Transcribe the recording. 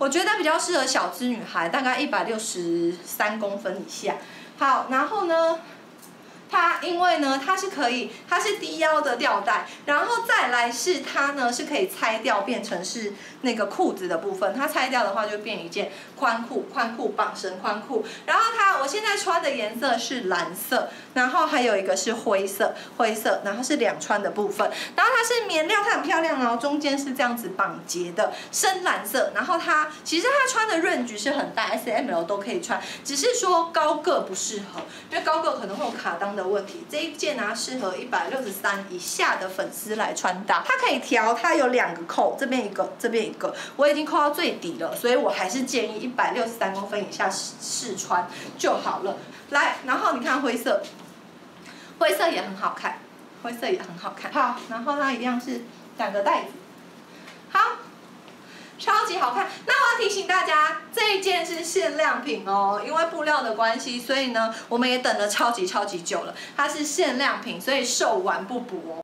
我觉得比较适合小资女孩，大概一百六十三公分以下。好，然后呢？因为呢，它是可以，它是低腰的吊带，然后再来是它呢是可以拆掉变成是那个裤子的部分，它拆掉的话就变一件宽裤，宽裤绑身宽裤。然后它我现在穿的颜色是蓝色，然后还有一个是灰色，灰色，然后是两穿的部分。然后它是棉料，它很漂亮哦，中间是这样子绑结的深蓝色。然后它其实它穿的润局是很大，S M L 都可以穿，只是说高个不适合，因为高个可能会有卡裆。的问题，这一件呢适合一百六十三以下的粉丝来穿搭。它可以调，它有两个扣，这边一个，这边一个。我已经扣到最底了，所以我还是建议一百六十三公分以下试试穿就好了。来，然后你看灰色，灰色也很好看，灰色也很好看。好，然后它一样是两个袋子。好。超级好看，那我要提醒大家，这件是限量品哦，因为布料的关系，所以呢，我们也等了超级超级久了，它是限量品，所以售完不补哦。